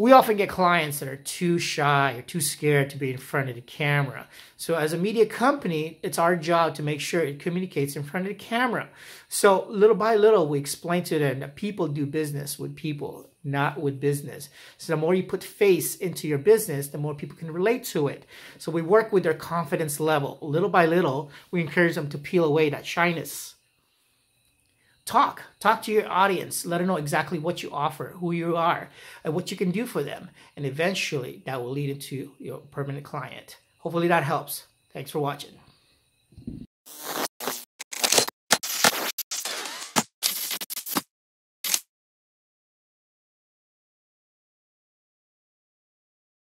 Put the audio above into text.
We often get clients that are too shy or too scared to be in front of the camera. So as a media company, it's our job to make sure it communicates in front of the camera. So little by little, we explain to them that people do business with people, not with business. So the more you put face into your business, the more people can relate to it. So we work with their confidence level. Little by little, we encourage them to peel away that shyness talk. Talk to your audience. Let them know exactly what you offer who you are and what you can do for them. And eventually that will lead into your permanent client. Hopefully that helps. Thanks for watching